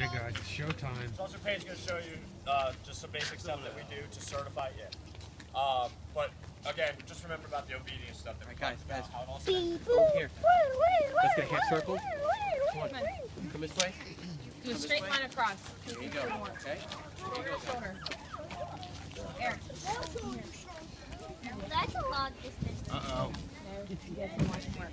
Okay, guys, it's showtime. So Officer Payne's going to show you uh, just some basic stuff that we do to certify it. Um, but again, just remember about the obedience stuff that we Right, guys, talked about. guys. How it all starts. Here. Let's get a half circle. Come on. Come this way. Do a straight line across. There you go. Okay. Shoulder to shoulder. Eric. That's a long distance. Uh-oh. Yes, you want to work.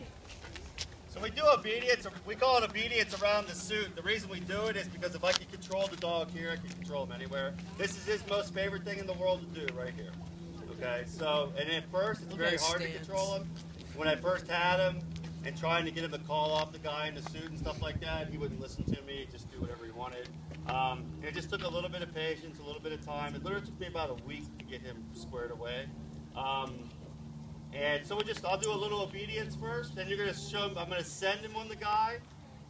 So we do obedience, we call it obedience around the suit. The reason we do it is because if I can control the dog here, I can control him anywhere. This is his most favorite thing in the world to do right here. Okay, so, and at first it's very hard to control him. When I first had him and trying to get him to call off the guy in the suit and stuff like that, he wouldn't listen to me, just do whatever he wanted. Um, it just took a little bit of patience, a little bit of time. It literally took me about a week to get him squared away. Um, and so we just, I'll do a little obedience first, then you're gonna show him, I'm gonna send him on the guy,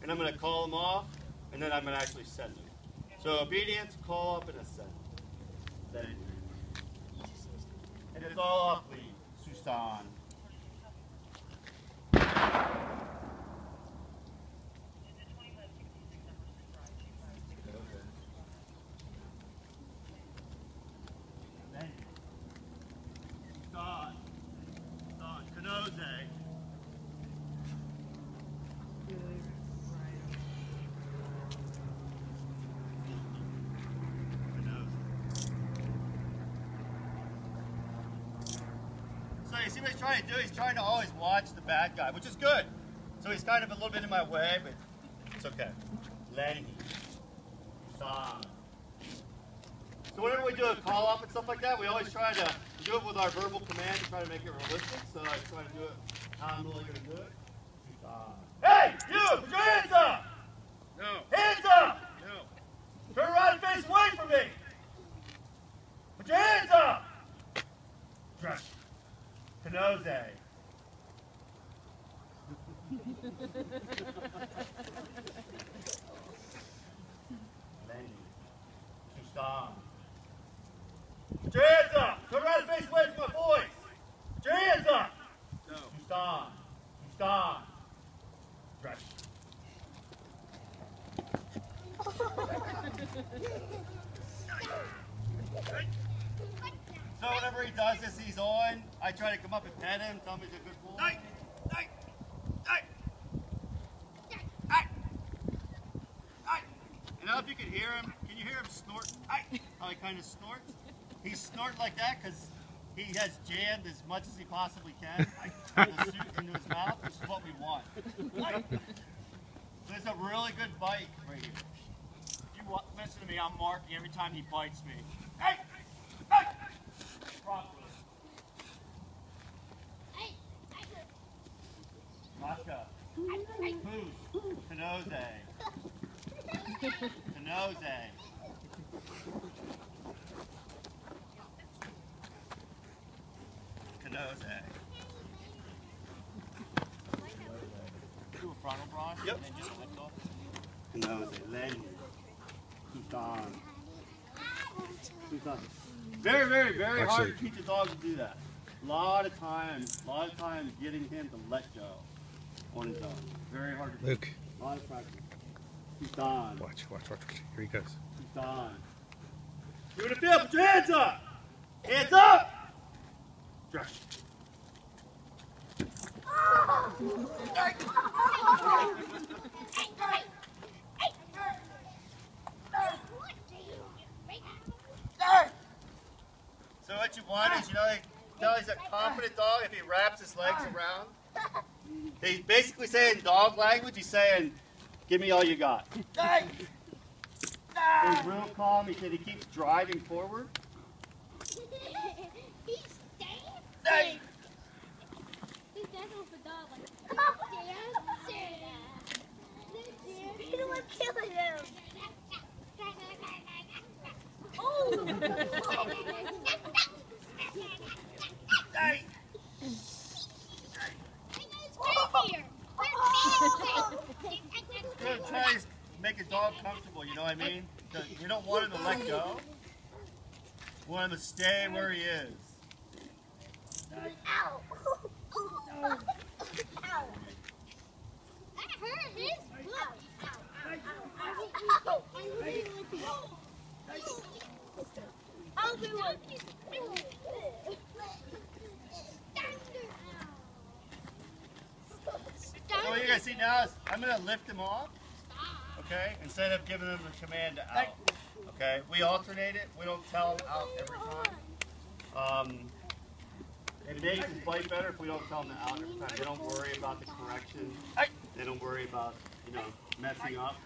and I'm gonna call him off, and then I'm gonna actually send him. So obedience, call up, and a send. Then, and it's all off lead, Susan. Then, Susan. Susan, Kanoze. So you see what he's trying to do? He's trying to always watch the bad guy, which is good. So he's kind of a little bit in my way, but it's okay. Lenny. Son. So whenever we do a call up and stuff like that, we always try to do it with our verbal command to try to make it realistic. So I try to do it how I'm really going to do it. Hey, you! Put your hands up! No, Hands up! no. Turn around and face away from me! Put your hands up! Dress. Kanoze. Lenny. Tucson. Put your hands up! Face away from my boys! Put your hands up! No. Tucson. Tucson. Dress. So whenever he does this, he's on. I try to come up and pet him, tell him he's a good boy. Hey, hey, hey, hey, hey. And now if you can hear him, can you hear him snort? Hey, how he kind of snorts? He snorts like that because he has jammed as much as he possibly can the suit into his mouth, which is what we want. Hey. So it's a really good bite right here. You listen to me, I'm marking every time he bites me. Kanoze. Kanoze. Do a frontal brush Yep. and then just lift off. Kanoze, Lenny, Tucson. Tucson. Very, very, very hard to teach a dog to do that. A lot of time, a lot of time getting him to let go on his own. Very hard to do. Luke, A lot of practice. Tucson, watch, watch, watch. Here he goes. Tucson. You're gonna feel, put your hands up! Hands up! Dress. So what you want is, you know, like, tell he's a confident dog if he wraps his legs around. He's basically saying dog language. He's saying, "Give me all you got." He's real calm. He said he keeps driving forward. He's dancing. He's dancing with the dog. Like, dancing. You don't want to kill him. Hey! Oh. Good. Try to make a dog comfortable. You know what I mean? You don't want him to let go. You want him to stay where he is. Oh, what you're gonna see now is I'm gonna lift him off, okay, instead of giving them the command to out. Okay, we alternate it. We don't tell them out every time. Um, and they can fight better if we don't tell them to out every time. They don't worry about the correction. They don't worry about you know messing up.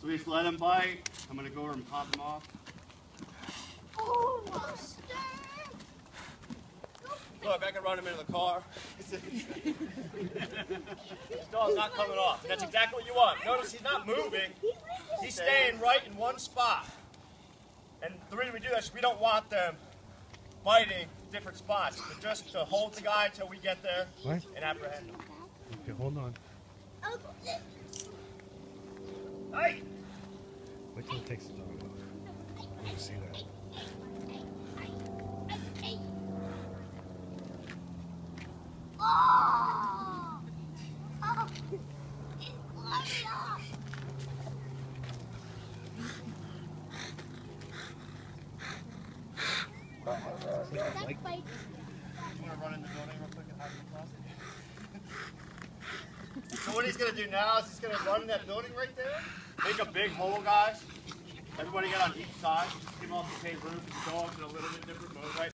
So we just let them bite. I'm gonna go over and pop them off. Look, I can run him into the car. This dog's not coming off. That's exactly what you want. Notice he's not moving. He's staying right in one spot. And the reason we do that is we don't want them biting different spots, but just to hold the guy until we get there What? and apprehend him. Okay, hold on. Hey! Wait till it takes the dog off. I want to see that. Oh! Oh! It's So what he's gonna do now is he's gonna run in that building right there. Make a big hole, guys. Everybody get on each side. Give off the same roof. The dog's in a little bit different mode right